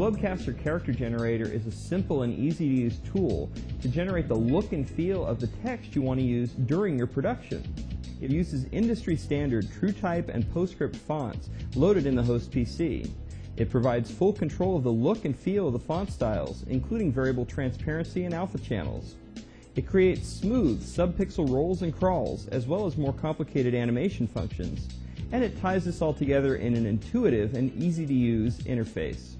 Globecaster Character Generator is a simple and easy to use tool to generate the look and feel of the text you want to use during your production. It uses industry standard TrueType and PostScript fonts loaded in the host PC. It provides full control of the look and feel of the font styles, including variable transparency and alpha channels. It creates smooth subpixel rolls and crawls, as well as more complicated animation functions. And it ties this all together in an intuitive and easy to use interface.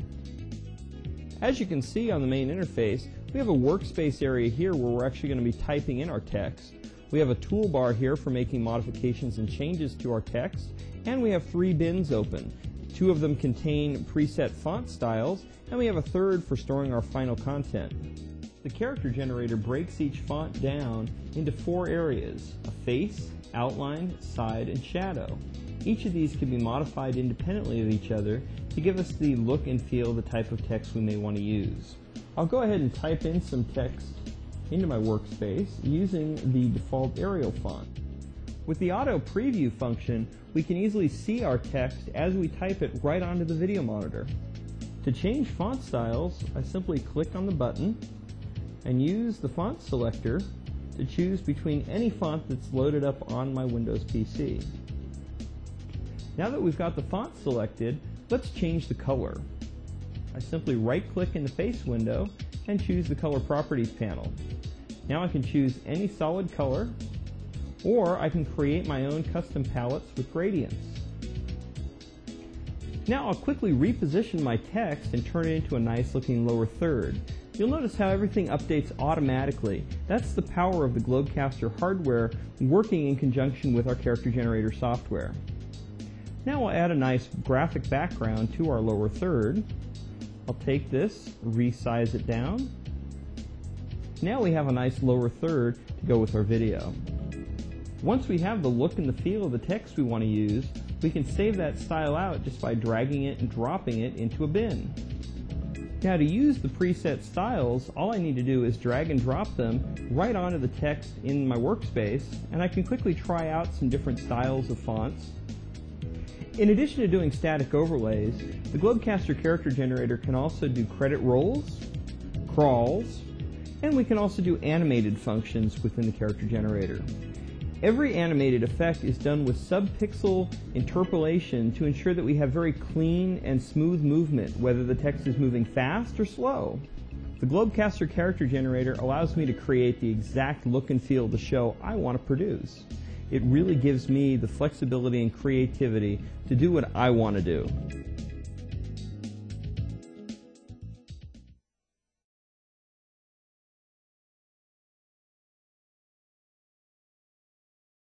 As you can see on the main interface, we have a workspace area here where we're actually going to be typing in our text. We have a toolbar here for making modifications and changes to our text, and we have three bins open. Two of them contain preset font styles, and we have a third for storing our final content. The character generator breaks each font down into four areas, a face, outline, side, and shadow. Each of these can be modified independently of each other to give us the look and feel of the type of text we may want to use. I'll go ahead and type in some text into my workspace using the default Arial font. With the auto preview function, we can easily see our text as we type it right onto the video monitor. To change font styles, I simply click on the button and use the font selector to choose between any font that's loaded up on my Windows PC. Now that we've got the font selected, let's change the color. I simply right click in the face window and choose the color properties panel. Now I can choose any solid color or I can create my own custom palettes with gradients. Now I'll quickly reposition my text and turn it into a nice looking lower third. You'll notice how everything updates automatically. That's the power of the Globecaster hardware working in conjunction with our character generator software. Now we'll add a nice graphic background to our lower third. I'll take this, resize it down. Now we have a nice lower third to go with our video. Once we have the look and the feel of the text we want to use, we can save that style out just by dragging it and dropping it into a bin. Now to use the preset styles, all I need to do is drag and drop them right onto the text in my workspace, and I can quickly try out some different styles of fonts in addition to doing static overlays, the Globecaster character generator can also do credit rolls, crawls, and we can also do animated functions within the character generator. Every animated effect is done with subpixel interpolation to ensure that we have very clean and smooth movement, whether the text is moving fast or slow. The Globecaster character generator allows me to create the exact look and feel of the show I want to produce it really gives me the flexibility and creativity to do what I want to do.